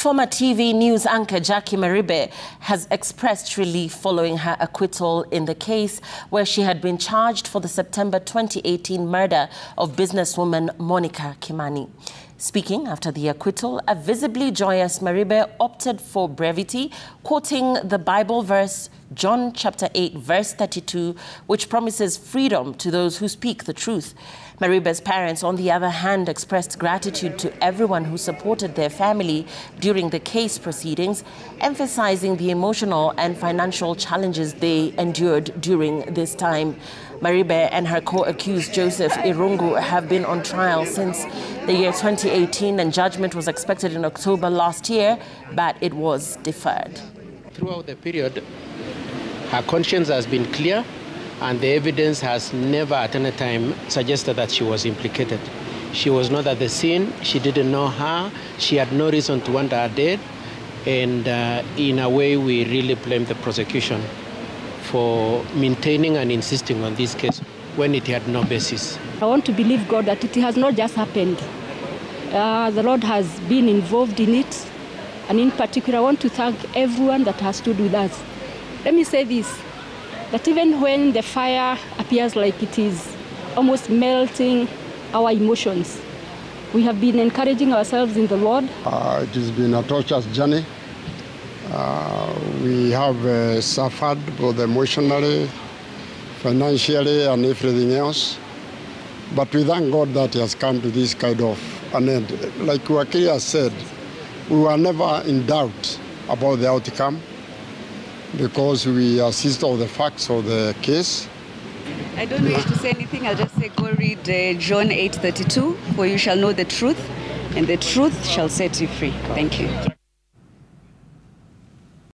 Former TV news anchor Jacque Maribe has expressed relief following her acquittal in the case where she had been charged for the September 2018 murder of businesswoman Monica Kimani. Speaking after the acquittal, a visibly joyous Maribe opted for brevity, quoting the Bible verse John chapter 8 verse 32, which promises freedom to those who speak the truth. Maribe's parents, on the other hand, expressed gratitude to everyone who supported their family during the case proceedings, emphasizing the emotional and financial challenges they endured during this time. Maribe and her co-accused Joseph Irungu have been on trial since the year 2018 and judgment was expected in October last year, but it was deferred. Throughout the period, her conscience has been clear and the evidence has never at any time suggested that she was implicated. She was not at the scene, she didn't know her, she had no reason to want her dead, and uh, in a way we really blame the prosecution for maintaining and insisting on this case when it had no basis. I want to believe God that it has not just happened. Uh, the Lord has been involved in it. And in particular, I want to thank everyone that has stood with us. Let me say this that even when the fire appears like it is almost melting our emotions, we have been encouraging ourselves in the Lord. Uh, it has been a torturous journey. Uh, we have uh, suffered both emotionally, financially, and everything else. But we thank God that He has come to this kind of an end. Like Wakili said, we were never in doubt about the outcome because we assist all the facts of the case. I don't wish to say anything. I'll just say go read uh, John 8:32, for you shall know the truth, and the truth shall set you free. Thank you.